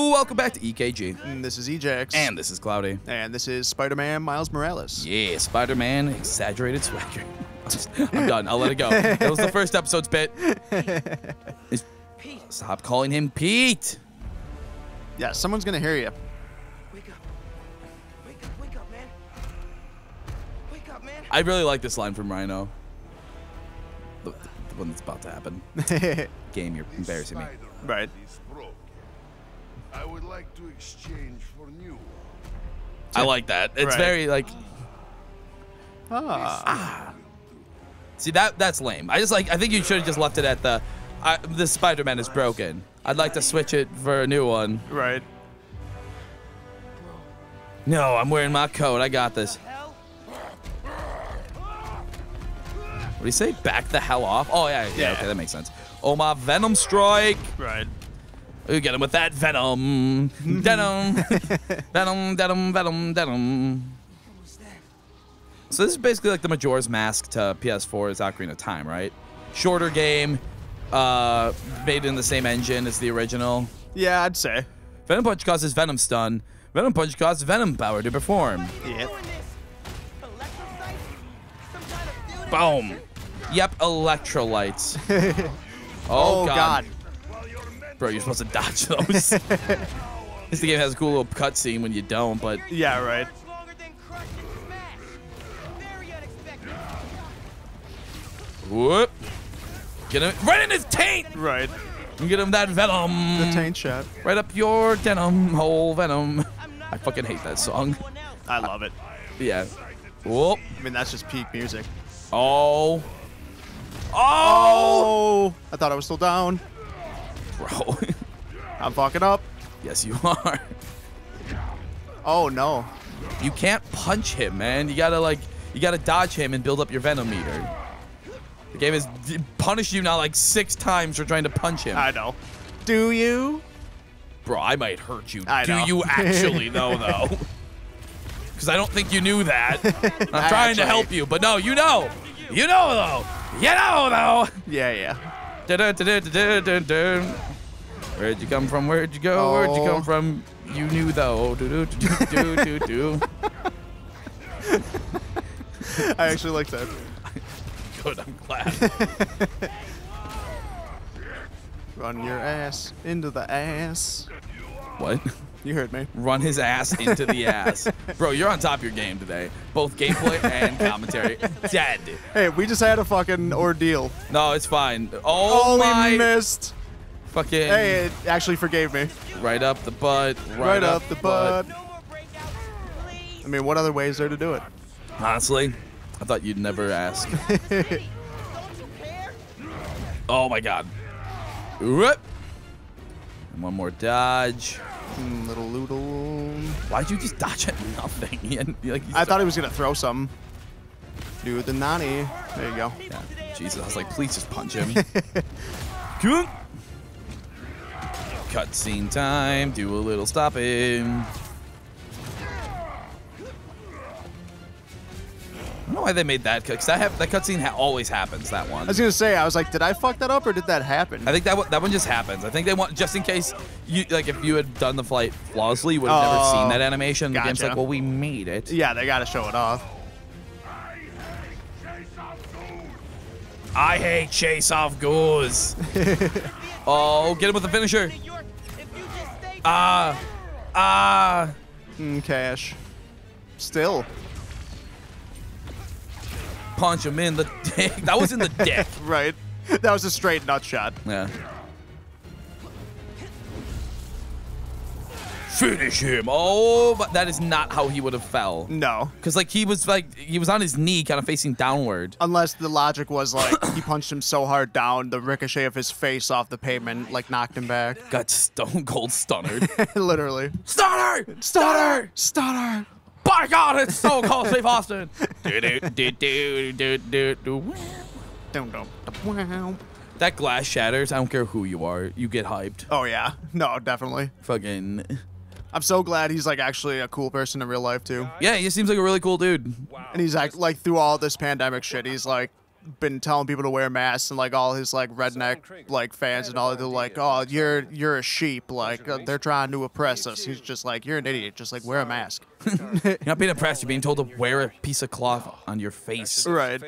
Ooh, welcome back to EKG. And mm, this is Ejax. And this is Kloudy. And this is Spider-Man Miles Morales. Yeah, Spider-Man, exaggerated swagger. I'm done. I'll let it go. That was the first episode's bit. It's- Stop calling him Pete. Yeah, someone's gonna hear you. Wake up. Wake up, wake up, man. Wake up, man. I really like this line from Rhino. The, the one that's about to happen. Game, you're embarrassing me. Right. Is broke. I would like to exchange for new. I like that. It's Right. very like. Ah. See that that's lame. I just like. I think you should have just left it at the. I, the Spider-Man is broken. I'd like to switch it for a new one. Right. No, I'm wearing my coat. I got this. What do you say? Back the hell off? Oh yeah, yeah. Yeah. Okay, that makes sense. Oh my Venom strike. Right. We get him with that Venom. Venom. Venom. Venom. Venom. Venom. So this is basically like the Majora's Mask to PS4's Ocarina of Time, right? Shorter game, uh, made in the same engine as the original. Yeah, I'd say. Venom Punch causes Venom stun. Venom Punch causes Venom power to perform. Yep. Doing this. Electrocyte? Some kind of dude Boom. Yep, electrolytes. oh, Oh, god. God. Bro, you're supposed to dodge those. this game has a cool little cutscene when you don't, but Yeah, right. Much longer than crush and smash. Very unexpected. whoop. Get him right in his taint. Right. Get him that venom. The taint shot. Right up your denim hole venom. I fucking hate that song. I love it. Yeah. Whoop. I mean, that's just peak music. Oh. Oh. Oh! I thought I was still down. Bro. I'm fucking up. yes, you are. Oh, no. You can't punch him, man. You gotta like, you gotta dodge him and build up your venom meter. The game has punished you now like six times for trying to punch him. I know. Do you? Bro, I might hurt you. I Do know. you actually know though? Because I don't think you knew that. I'm trying to help you, but no, you know. You know though. You know though. Yeah, yeah. Where'd you come from? Where'd you go? Where'd you Oh. come from? You knew though. Do do do do do do. I actually like that. Good, I'm glad. Run your ass into the ass. What? You heard me. Run his ass into the ass. Bro, you're on top of your game today. Both gameplay and commentary. Dead. Hey, we just had a fucking ordeal. No, it's fine. Oh, Oh, my we missed. Fucking Hey, it actually forgave me. right up the butt. Right, Right, up, the butt. No more breakouts, please. I mean, what other way is there to do it? Honestly, I thought you'd never ask. Don't you care? Oh my god. Whoop. One more dodge. Mm, little loodle. Why'd you just dodge at nothing? Like, I thought he was gonna throw something. Do the nanny. There you go. Yeah. Jesus, I was like, please just punch him. Cutscene time. Do a little stopping. I don't know why they made that because that, that cutscene ha- always happens. That one. I was gonna say, I was like, did I fuck that up or did that happen? I think that one, that one just happens. I think they want just in case you like if you had done the flight flawlessly, you would have never Oh, seen that animation. The game's like, well, we made it. yeah, they gotta show it off. I hate chase off goose. oh, get him with the finisher. Ah, ah. Mm, cash. Still. Punch him in the dick. That was in the dick. Right. That was a straight nut shot. Yeah. Finish him. Oh, but that is not how he would have fell. No. Cause like he was like he was on his knee, kind of facing downward. Unless the logic was like he punched him so hard down, the ricochet of his face off the pavement like knocked him back. Got stone cold stunnered. Literally. Stunner! Stunner! Stutter! By God, it's so cold, Steve Austin. Do, do, do, do, do, do, do. Dum, dum, dum. That glass shatters. I don't care who you are. You get hyped. Oh yeah. No, definitely. Fucking. I'm so glad he's like actually a cool person in real life too. Yeah, he seems like a really cool dude. And he's act like through all this pandemic shit, he's like been telling people to wear masks and like all his like redneck like fans and all they're like, oh, you're you're a sheep. Like uh, they're trying to oppress us. He's just like, you're an idiot. Just like wear a mask. You're not being oppressed. You're being told to wear a piece of cloth on your face. Right.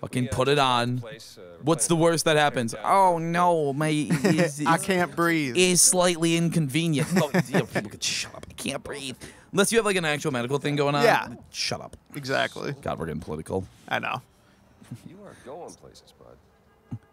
Fucking put it on. Uh, What's the worst that happens? Oh no, my is, I can't breathe. is slightly inconvenient. No, you know, people could shut up. I can't breathe. Unless you have like an actual medical thing going on. Yeah. Shut up. Exactly. God, we're getting political. I know. You are going places, bud.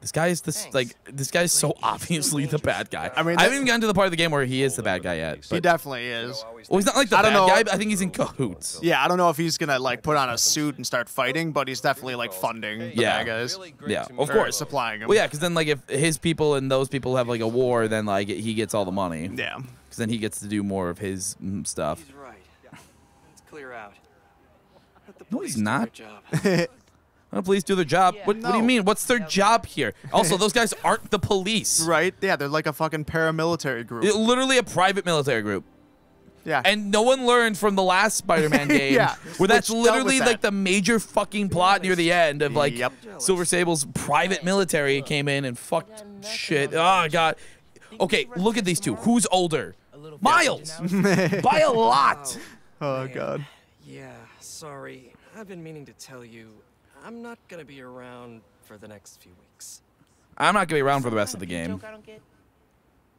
This guy is this Thanks. like this guy is so obviously the bad guy. I mean, I haven't even gotten to the part of the game where he is the bad guy yet. He definitely is. well, he's not like the I bad don't know. guy. But I think he's in cahoots. Yeah, I don't know if he's gonna like put on a suit and start fighting, but he's definitely like funding the Yeah. bad guys. Yeah, of course. supplying them. Well, yeah, because then like if his people and those people have like a war, then like he gets all the money. Yeah. Because then he gets to do more of his mm, stuff. He's right. Let's clear out. No, he's not. job. Well, police do their job. what, what do you mean? What's their job here? Also, those guys aren't the police. Right? Yeah, they're like a fucking paramilitary group. It- literally a private military group. yeah. And no one learned from the last Spider-Man game, Yeah, where that's which literally that. like the major fucking plot near the end of like Yep. Silver Sable's private military came in and fucked shit. Oh god. Okay, look at these two. Who's older? Miles, by a lot. oh god. Yeah, sorry. I've been meaning to tell you, I'm not gonna be around for the next few weeks. I'm not gonna be around for the rest of the game.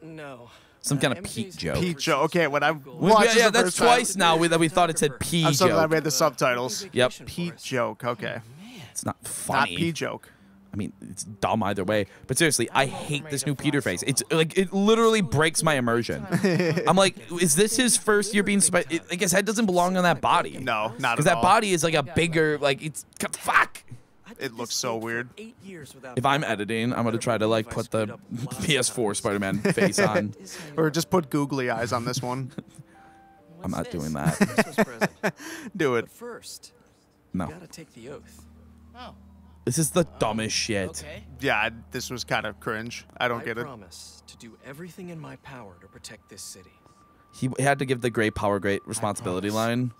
No. Some kind of MJ's Pete joke. Pete joke. Okay, when I We- watched yeah, this yeah, the that's first twice now we, that we thought it said P I'm so glad joke. we had the subtitles. Yep. Oh, Pete joke. Okay. It's not funny. Not funny. P joke. I mean, it's dumb either way. But seriously, I hate this new Peter face. It's like it literally breaks my immersion. I'm like, is this his first year being? Spi- it, like his head doesn't belong on that body. No, not because that all. body is like a bigger, like it's fuck. It looks so weird. eight years without If I'm editing, I'm gonna try to like put the PS4 Spider-Man face on. Or just put googly eyes on this one. I'm not doing that. Do it. But first, No, you gotta take the oath. Oh. This is the dumbest shit. Okay. Yeah, I- this was kind of cringe. I don't I get it. I promise to do everything in my power to protect this city. He had to give the great power, great responsibility line.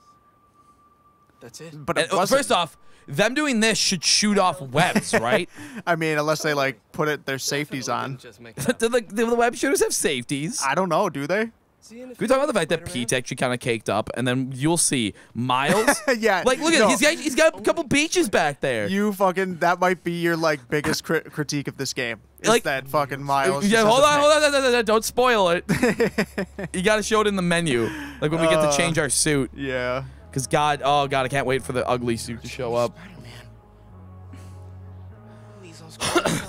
That's it. But it uh, wasn't. first off, them doing this should shoot off webs, right? I mean, unless they like put it their safeties on. Just make it do, the, do the web shooters have safeties? I don't know. Do they? Can we talk about the fact that Spider-Man? Pete actually kind of caked up, and then you'll see Miles. Yeah, Like, look at no. he's got he's got a couple beaches back there. You fucking. That might be your like biggest cri- critique of this game. Is Like- that fucking Miles. yeah, hold on, hold on, no, no, no, don't spoil it. you got to show it in the menu, like when we get to Uh, change our suit. Yeah. Cause God, oh God, I can't wait for the ugly suit to show up. Please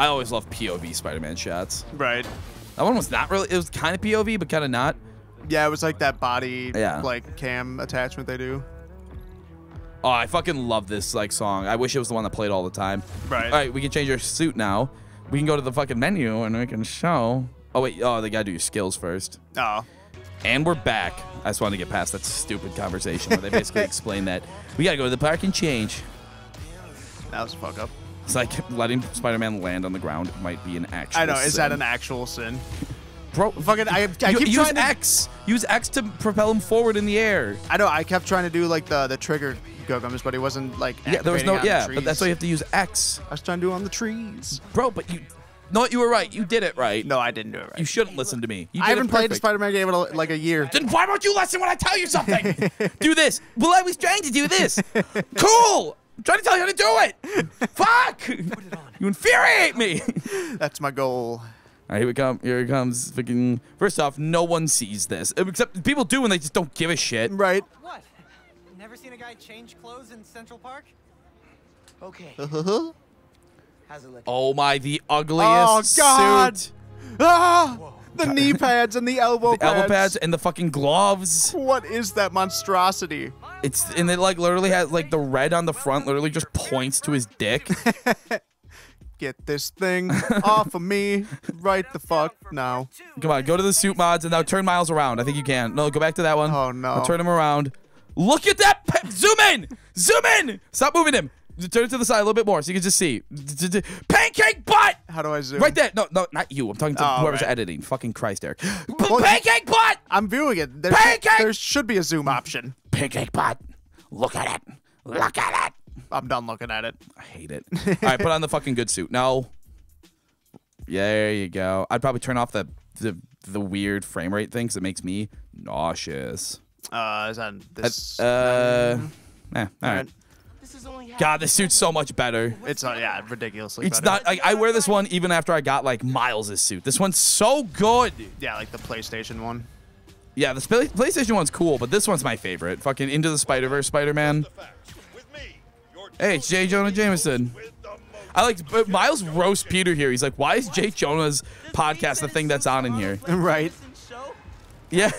I always love POV Spider-Man shots. Right. That one was not really. It was kind of POV, but kind of not. Yeah, it was like that body Yeah. like cam attachment they do. Oh, I fucking love this like song. I wish it was the one that played all the time. Right. All right, we can change our suit now. We can go to the fucking menu and we can show. Oh wait, oh they gotta do your skills first. Oh. And we're back. I just wanted to get past that stupid conversation where they basically explain that we gotta go to the park and change. That was a fuck up. It's like letting Spider-Man land on the ground might be an actual. Sin. I know. Is that an actual sin? bro? Fucking. I, I you- keep use trying to. X. Use X to propel him forward in the air. I know. I kept trying to do like the the trigger gogums, but it wasn't like. Yeah, there was no. Yeah, but that's why you have to use X, I was trying to do it on the trees. bro. But you, no, you were right. You did it right. No, I didn't do it right. You shouldn't listen to me. You I haven't played a. Spider-Man game in a- like a year. Then why won't you listen when I tell you something? do this. Well, I was trying to do this. cool. I'm trying to tell you how to do it. Fuck. You infuriate me. That's my goal. All right, here we come. Here it comes. Fucking. First off, no one sees this except people do, and they just don't give a shit. Right. What? Never seen a guy change clothes in Central Park? Okay. Uh-huh. How's it look? Oh my, the ugliest Oh, God. suit. Ah! The knee pads and the elbow The pads. elbow pads and the fucking gloves. What is that monstrosity? It's and it like literally has like the red on the front literally just points to his dick. Get this thing off of me right the fuck now. Come on, go to the suit mods and now turn Miles around. I think you can. No, go back to that one. Oh, no. Now turn him around. Look at that. Zoom in. Zoom in. Stop moving him. Turn it to the side a little bit more so you can just see. Pancake butt. How do I zoom? Right there. No, no, not you. I'm talking to Oh, whoever's right. editing. Fucking Christ, Eric. Well, Pancake butt. I'm viewing it. There, Pancake! there should be a zoom option. Pancake butt. Look at it. Look at it. I'm done looking at it. I hate it. All right, put on the fucking good suit. No. Yeah, there you go. I'd probably turn off the the, the weird frame rate thing because it makes me nauseous. Uh, is that this? Uh, eh, all right. Alright. God, this suit's so much better. It's uh, yeah, ridiculously. It's better. not. Like, I wear this one even after I got like Miles' suit. This one's so good. Yeah, like the PlayStation one. Yeah, the PlayStation one's cool, but this one's my favorite. Fucking Into the Spider Verse Spider Man. Hey, it's J. Jonah Jameson. I like but Miles roast Peter here. He's like, "Why is J. Jonah's podcast the thing that's on in here?" right. Yeah,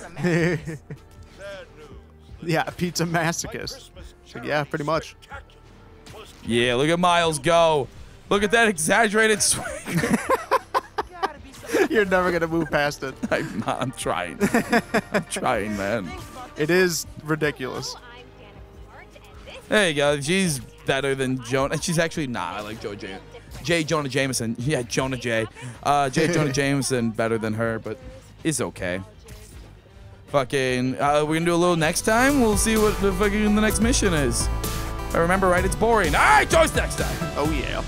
Yeah, pizza masochist. Yeah, pretty much. yeah. Look at Miles go. Look at that exaggerated swing. You're never gonna move past it. I'm, not, I'm trying. I'm trying, man. It is ridiculous. There you go. She's better than Jonah. And she's actually not. I like Joe J. J. Jonah Jameson. Yeah, Jonah J. Uh, J. Jonah Jameson better than her, but it's okay. Fucking, uh, we're gonna do a little next time. We'll see what the fucking the next mission is. I remember, right? It's boring. All right, Joyce next time. Oh yeah.